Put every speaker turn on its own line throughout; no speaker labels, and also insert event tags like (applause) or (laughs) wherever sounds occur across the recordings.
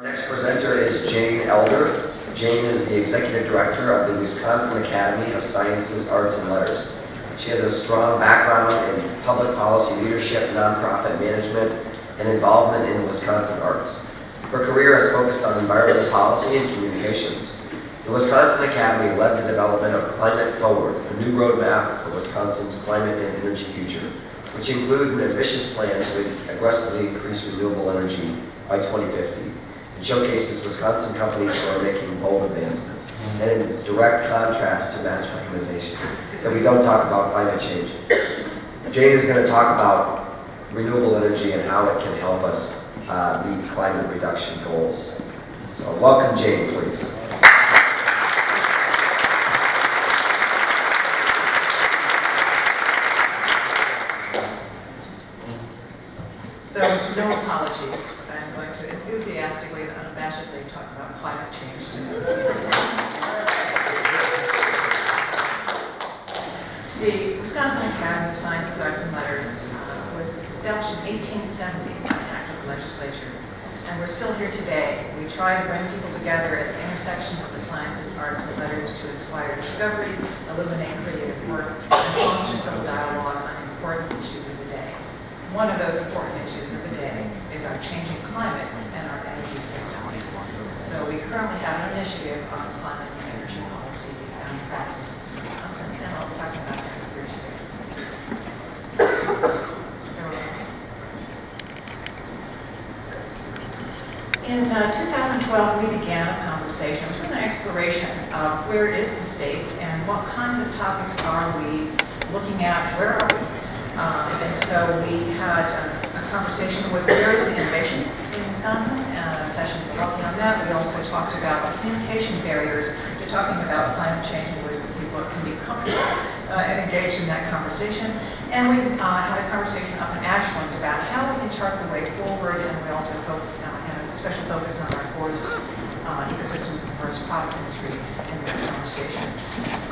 Our next presenter is Jane Elder. Jane is the Executive Director of the Wisconsin Academy of Sciences, Arts, and Letters. She has a strong background in public policy leadership, nonprofit management, and involvement in Wisconsin arts. Her career has focused on environmental policy and communications. The Wisconsin Academy led the development of Climate Forward, a new roadmap for Wisconsin's climate and energy future, which includes an ambitious plan to aggressively increase renewable energy by 2050 and showcases Wisconsin companies who are making bold advancements. And in direct contrast to Matt's recommendation that we don't talk about climate change. Jane is going to talk about renewable energy and how it can help us uh, meet climate reduction goals. So welcome Jane, please.
So no apologies. I'm going to enthusiastically and unabashedly talk about climate change today. The Wisconsin Academy of Sciences, Arts, and Letters uh, was established in 1870 by an act of the legislature, and we're still here today. We try to bring people together at the intersection of the sciences, arts, and letters to inspire discovery, illuminate creative work, and foster civil dialogue on important issues of the day. One of those important issues of the day is our changing climate and our energy systems. So we currently have an initiative on climate and energy policy and practice in Wisconsin, and I'll be talking about that here today. In uh, 2012, we began a conversation, it was really an exploration of where is the state and what kinds of topics are we looking at, where are we? Um, and so we had a, a, conversation with where is the innovation in Wisconsin, and a session talking on that. We also talked about communication barriers to talking about climate change and ways that people can be comfortable uh, and engaged in that conversation. And we uh, had a conversation up in Ashland about how we can chart the way forward, and we also focused special focus on our forest uh, ecosystems and forest products industry in that conversation.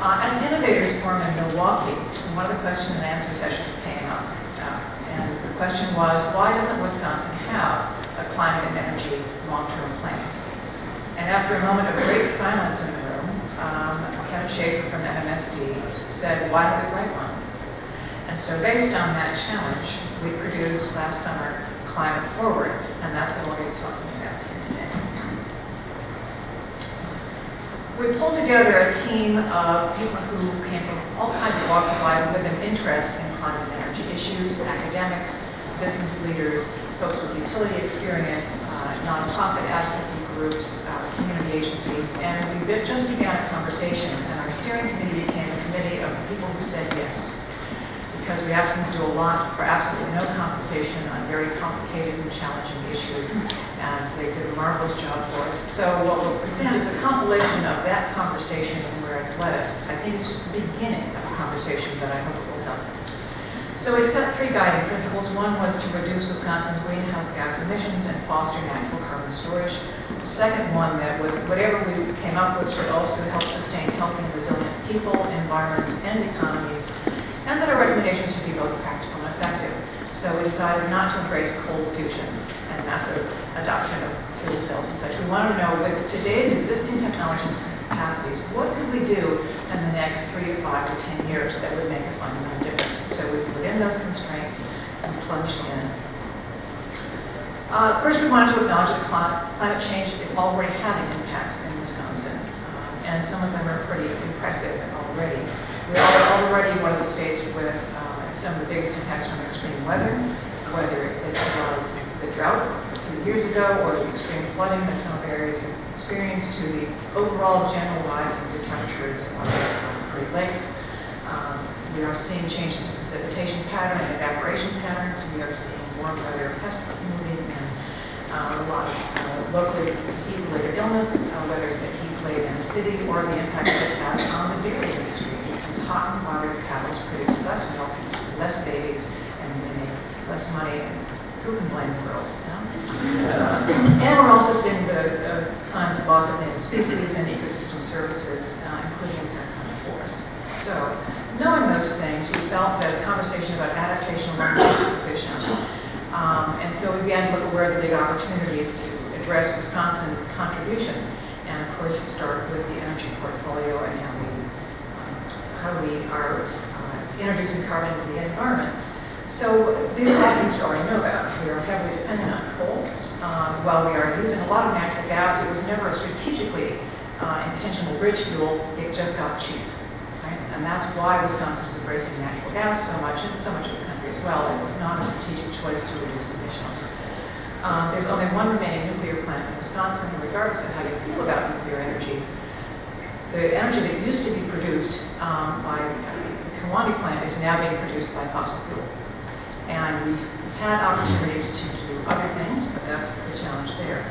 Uh, the Innovators Forum in Milwaukee, one of the question and answer sessions came up. Uh, and the question was, why doesn't Wisconsin have a climate and energy long-term plan? And after a moment of great silence in the room, um, Kevin Shafer from MMSD said, why don't we write one? And so based on that challenge, we produced last summer Climate Forward, and that's what we're talking about here today. We pulled together a team of people who came from all kinds of walks of life with an interest in climate and energy issues, academics, business leaders, folks with utility experience, uh, nonprofit advocacy groups, uh, community agencies, and we just began a conversation, and our steering committee became a committee of people who said yes because we asked them to do a lot for absolutely no compensation on very complicated and challenging issues, and they did a marvelous job for us. So what we'll present is a compilation of that conversation and where it's led us. I think it's just the beginning of a conversation that I hope will help. So we set three guiding principles. One was to reduce Wisconsin's greenhouse gas emissions and foster natural carbon storage. The second one that was whatever we came up with should also help sustain healthy and resilient people, environments, and economies and that our recommendations should be both practical and effective. So we decided not to embrace cold fusion and massive adoption of fuel cells and such. We wanted to know, with today's existing technologies capacities, what could we do in the next three to five to 10 years that would make a fundamental difference? So we, within those constraints, and plunged in. Uh, first, we wanted to acknowledge that climate change is already having impacts in Wisconsin, uh, and some of them are pretty impressive already. We are already one of the states with uh, some of the biggest impacts from extreme weather, whether it was the drought a few years ago or the extreme flooding that some areas have experienced to the overall general rise in the temperatures on the Great Lakes. Um, we are seeing changes in precipitation pattern and evaporation patterns. We are seeing warm weather pests moving and Uh, a lot of uh, locally heat-related illness, uh, whether it's a heat wave in a city or the impact that it has on the dairy industry hot and bothered cows produce less milk, less babies, and they make less money. And who can blame the girls? Uh, (laughs) and we're also seeing the uh, signs of loss of native species and ecosystem services, uh, including impacts on the forest. So, knowing those things, we felt that a conversation about adaptation alone was sufficient. Um, and so we began to look at where the big opportunities to address Wisconsin's contribution. And of course, you start with the energy portfolio and how we, how we are uh, introducing carbon into the environment. So these are all things you already know about. We are heavily dependent on coal. Um, while we are using a lot of natural gas, it was never a strategically uh, intentional rich fuel. It just got cheap. Right? And that's why Wisconsin is embracing natural gas so much, and so much of the country as well. It was not a strategic choice to reduce emissions. Um, there's only one remaining nuclear plant in Wisconsin, regardless of how you feel about nuclear energy, the energy that used to be produced um, by the Kewaunee plant is now being produced by fossil fuel. And we had opportunities to do other things, but that's the challenge there.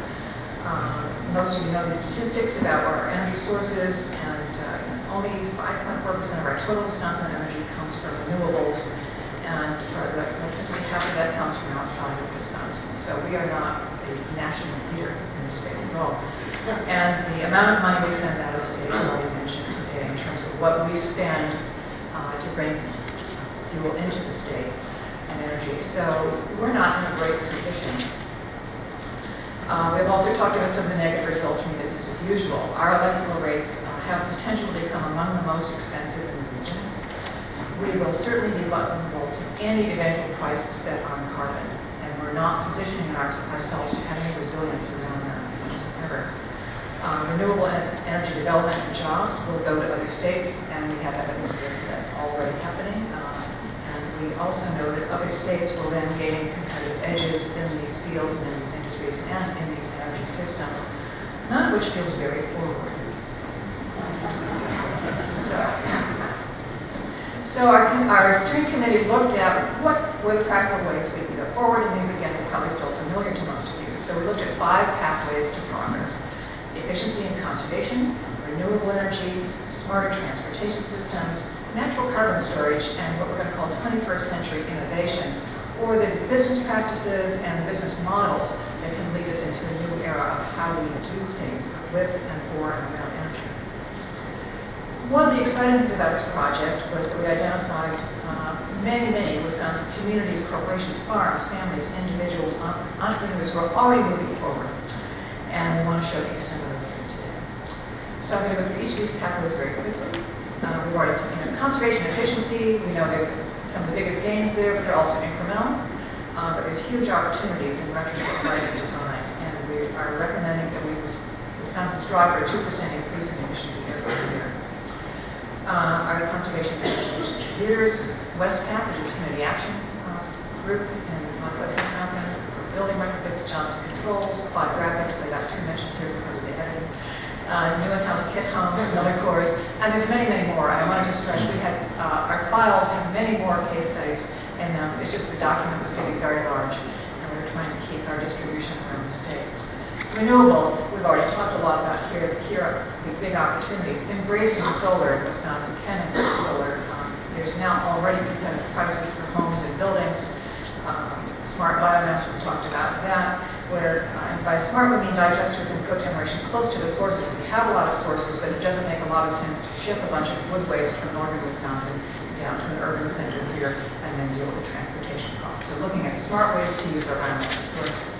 Um, most of you know the statistics about our energy sources, and uh, only 5.4% of our total Wisconsin energy comes from renewables, and for the electricity, half of that comes from outside of Wisconsin. So we are not a national leader in this space at all. And the amount of money we send out of state is already mentioned today in terms of what we spend uh, to bring fuel into the state and energy. So we're not in a great position. Uh, we've also talked about some of the negative results from business as usual. Our electrical rates uh, have potentially become among the most expensive in the region. We will certainly be vulnerable to any eventual price set on carbon, and we're not positioning our, ourselves to have any resilience around that whatsoever. Um, renewable energy development and jobs will go to other states, and we have evidence that that's already happening. Um, and we also know that other states will then gain competitive edges in these fields and in these industries and in these energy systems, none of which feels very forward. So, so our, our steering committee looked at what were the practical ways we can go forward, and these again will probably feel familiar to most of you. So we looked at five pathways to progress. Efficiency and conservation, renewable energy, smarter transportation systems, natural carbon storage, and what we're going to call 21st century innovations, or the business practices and business models that can lead us into a new era of how we do things with and for and around energy. One of the exciting things about this project was that we identified uh, many, many Wisconsin communities, corporations, farms, families, individuals, entrepreneurs who are already moving forward. And we want to showcase some of those here today. So I'm going to go through each of these pathways very quickly. Uh, we've already, you know, conservation efficiency, we know there are some of the biggest gains there, but they're also incremental. Uh, but there's huge opportunities in retrofit lighting design, and we are recommending that we, Wisconsin strive for a 2% increase in efficiency every year. Uh, our conservation efficiency leaders, WestCap, which is Community Action uh, Group in Northwest Wisconsin, building retrofits, Johnson Controls, Applied Graphics, they got two mentions here because of the editing. Uh, New House Kit Homes, Miller Coors, and there's many, many more. And I want to just stress we had uh, our files have many more case studies, and um, it's just the document was getting very large, and we were trying to keep our distribution around the state. Renewable, we've already talked a lot about here. Here are the big opportunities. Embracing solar in Wisconsin can embrace solar. Um, there's now already competitive prices for homes and buildings. Um, smart biomass, we talked about that, where, uh, by smart we mean digesters and cogeneration close to the sources. We have a lot of sources, but it doesn't make a lot of sense to ship a bunch of wood waste from northern Wisconsin down to an urban center here and then deal with the transportation costs. So looking at smart ways to use our biomass source.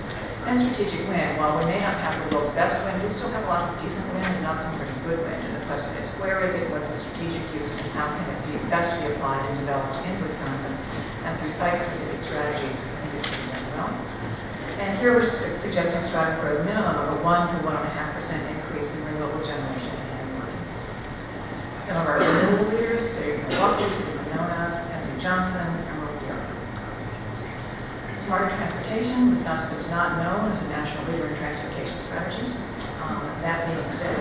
And strategic wind, while we may not have the world's best wind, we still have a lot of decent wind and not some pretty good wind. And the question is, where is it, what's the strategic use, and how can it be best be applied and developed in Wisconsin? And through site-specific strategies, well. And here we're suggesting striving for a minimum of a 1 to 1.5% increase in renewable generation annually. Some of our renewable leaders, City of Milwaukee, City of Winona, S.C. Johnson. Smarter transportation, Wisconsin is not known as a national leader in transportation strategies. Um, that being said,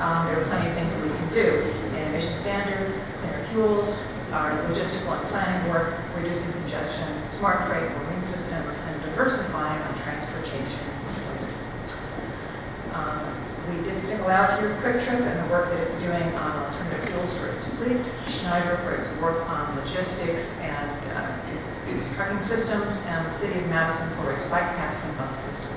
um, there are plenty of things that we can do. Emission standards, cleaner fuels, our logistical and planning work, reducing congestion, smart freight and marine systems, and diversifying on transportation choices. Um, we did single out here Kwik Trip and the work that it's doing on alternative fuels for its fleet, Schneider for its work on logistics and uh, its, its trucking systems, and the City of Madison for its bike paths and bus system.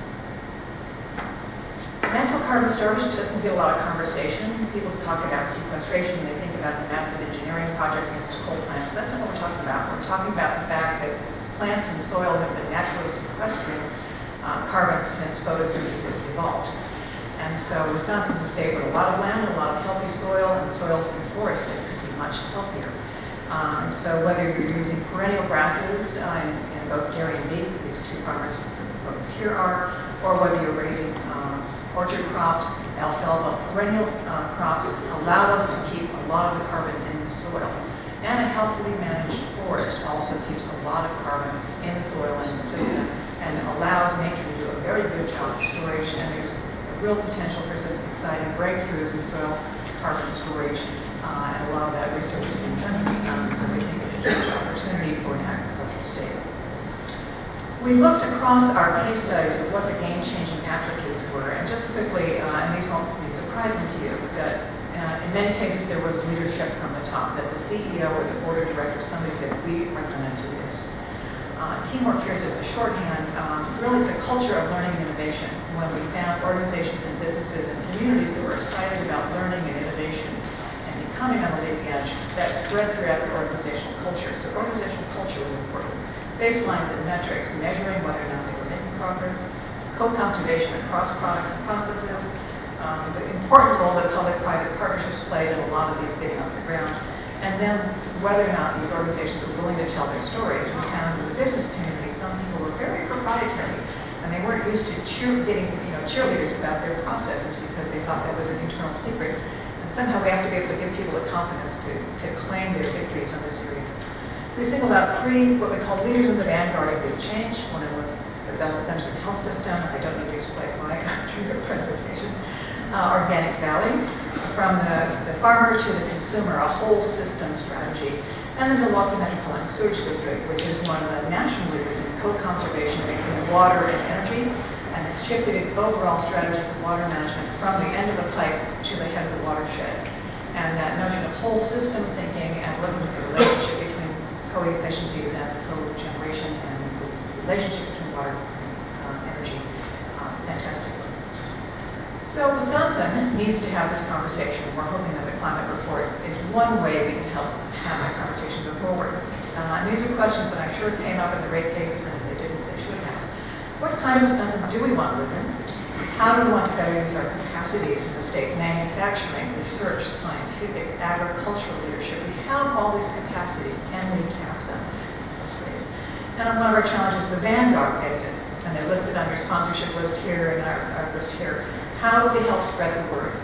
Natural carbon storage doesn't get a lot of conversation. People talk about sequestration, they think about the massive engineering projects next to coal plants. That's not what we're talking about. We're talking about the fact that plants and soil have been naturally sequestering uh, carbon since photosynthesis evolved. And so Wisconsin's a state with a lot of land, a lot of healthy soil, and soils and forests that could be much healthier. Uh, and so whether you're using perennial grasses uh, in, in both dairy and beef, these two farmers focused here are, or whether you're raising um, orchard crops, alfalfa, perennial uh, crops allow us to keep a lot of the carbon in the soil. And a healthily managed forest also keeps a lot of carbon in the soil and the system and allows nature to do a very good job of storage. And there's a real potential for some exciting breakthroughs in soil carbon storage. Uh, and a lot of that research is being done in Wisconsin, so we think it's a huge opportunity for an agricultural state. We looked across our case studies of what the game-changing attributes were, and just quickly, uh, and these won't be surprising to you, that uh, in many cases there was leadership from the top, that the CEO or the board of directors, somebody said, we are going to do this. Uh, teamwork here is a shorthand. Um, really, it's a culture of learning and innovation. When we found organizations and businesses and communities that were excited about learning and innovation and becoming on the leading edge, that spread throughout the organizational culture. So organizational culture was important baselines and metrics, measuring whether or not they were making progress, co-conservation across products and processes, um, the important role that public-private partnerships played in a lot of these getting off the ground, and then whether or not these organizations were willing to tell their stories. We found in the business community, some people were very proprietary, and they weren't used to cheer, getting you know, cheerleaders about their processes because they thought that was an internal secret. And somehow we have to be able to give people the confidence to, to claim their victories on this area. We singled out three, what we call leaders in the vanguard of big change. One of them the Health System. I don't need to explain why (laughs) after your presentation. Uh, Organic Valley, from the, the farmer to the consumer, a whole system strategy. And the Milwaukee Metropolitan Sewage District, which is one of the national leaders in co-conservation between water and energy, has shifted its overall strategy for water management from the end of the pipe to the head of the watershed. And that notion of whole system thinking and looking at the relationship between co-efficiencies and co-generation and the relationship between water and uh, energy. Uh, fantastic. So Wisconsin needs to have this conversation. We're hoping that the climate report is one way we can help have that conversation go forward. Uh, and these are questions that I'm sure came up in the rate cases, and they didn't, they should have. What kind of Wisconsin do we want to live in? How do we want to better use our capacities in the state? Manufacturing, research, scientific, agricultural leadership. We have all these capacities. Can we tap them in this space? And one of our challenges, the Vanguard exit, and they're listed on your sponsorship list here and our, our list here. How do we help spread the word?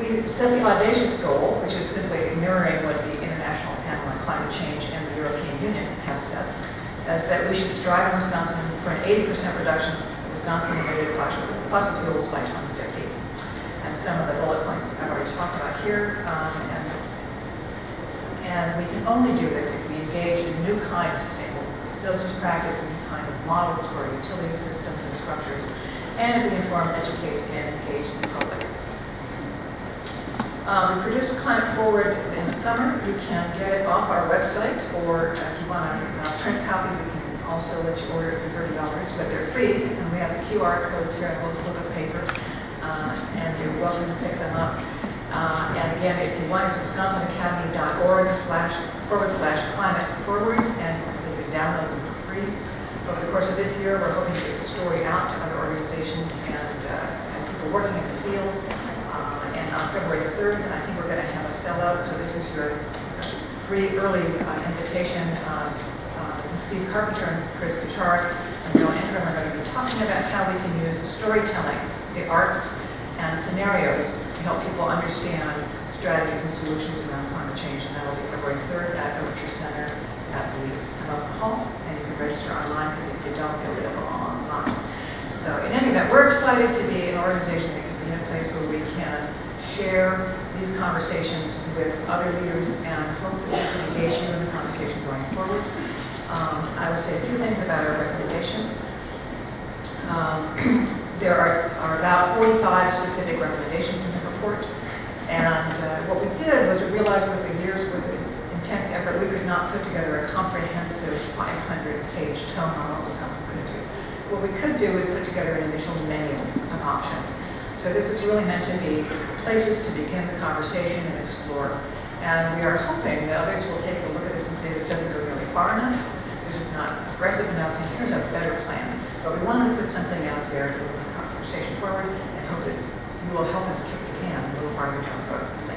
We set the audacious goal, which is simply mirroring what the International Panel on Climate Change and the European Union have said, as that we should strive in Wisconsin for an 80% reduction of Wisconsin-related fossil fuels by 2050. And some of the bullet points I've already talked about here. Um, and, and we can only do this if we engage in new kind of sustainable business practice and new kind of models for utility systems and structures, and if we inform, educate, and engage the public. Um, we produce a Climate Forward in the summer. You can get it off our website, or if you want a, a print copy, we can also let you order it for $30, but they're free, and we have the QR codes here, we'll just look at paper, uh, and you're welcome to pick them up. Uh, and again, if you want, it's wisconsinacademy.org slash forward slash climate forward, and so you can download them for free. Over the course of this year, we're hoping to get the story out to other organizations and, uh, and people working in the field. On February 3rd, I think we're going to have a sellout, so this is your free early uh, invitation. Uh, uh, Steve Carpenter and Chris Kucharik and Bill Ingram are going to be talking about how we can use storytelling, the arts, and scenarios to help people understand strategies and solutions around climate change. And that'll be February 3rd at Overture Center at the Hamilton Hall. And you can register online because if you don't, they'll be available online. So in any event, we're excited to be an organization that can be a place where we can share these conversations with other leaders and hope that we can engage you in the conversation going forward. Um, I will say a few things about our recommendations. Um, (clears throat) there are, are, about 45 specific recommendations in the report. And uh, what we did was we realized with the years with intense effort, we could not put together a comprehensive 500-page tome on what Wisconsin could do. What we could do is put together an initial menu of options. So this is really meant to be places to begin the conversation and explore. And we are hoping that others will take a look at this and say this doesn't go really far enough. this is not aggressive enough, and here's a better plan. But we wanted to put something out there to move the conversation forward and hope that you will help us kick the can a little farther down the road.